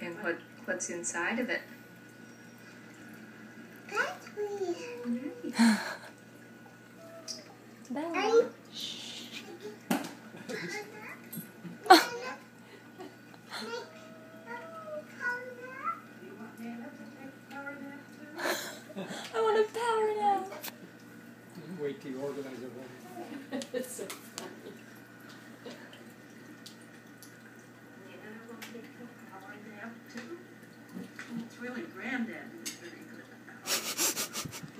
and what what's inside of it. That's weird. Bella. I want a power nap. Wait till you organize it. it's so funny. It's really granddad who's very good at that. Like, you gonna take a power nap?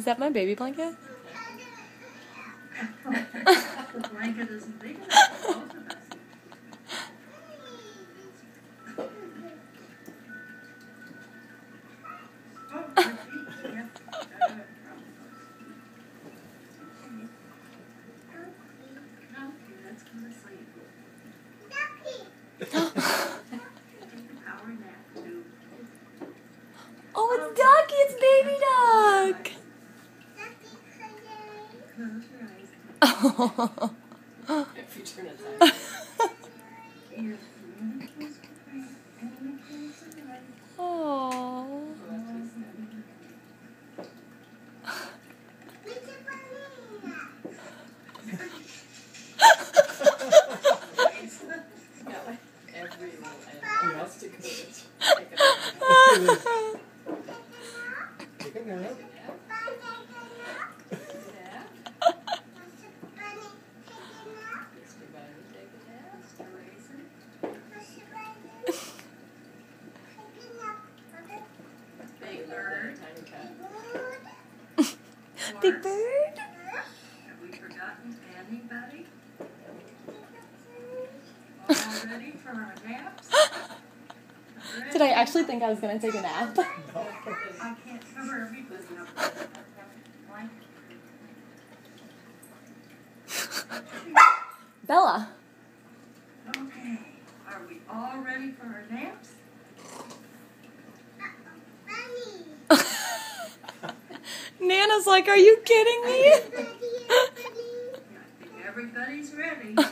Is that my baby blanket? The blanket isn't big enough your eyes. oh. Yeah, like every little animal has to go to take a nap. Take a nap. Yeah. Mr. Bunny, take a nap. Mr. Raisin. Big bird. Tiny cat. Big bird. Have we forgotten anybody? All ready for our naps? Did I actually think I was gonna take a nap? I can't cover everybody up. Bella. Okay, are we all ready for our naps? was like, are you kidding me? Everybody's ready.